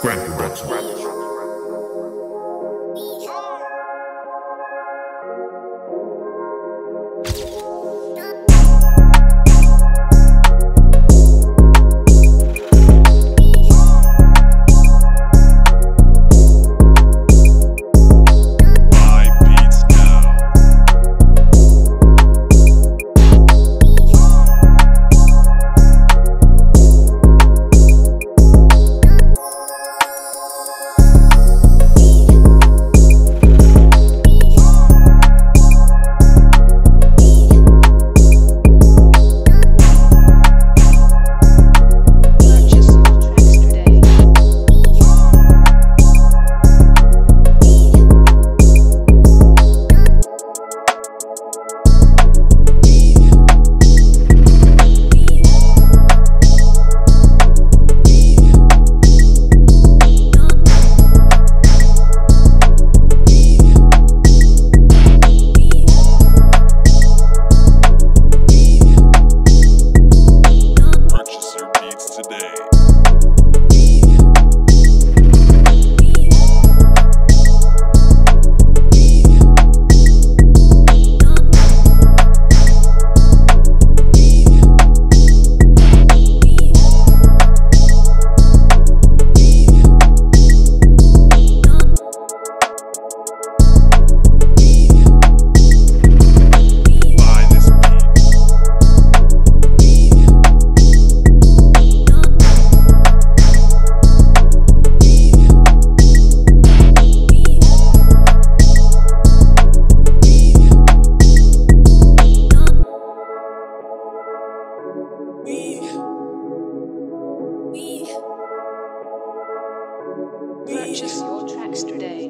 Grand Production. Buy Purchase your tracks today.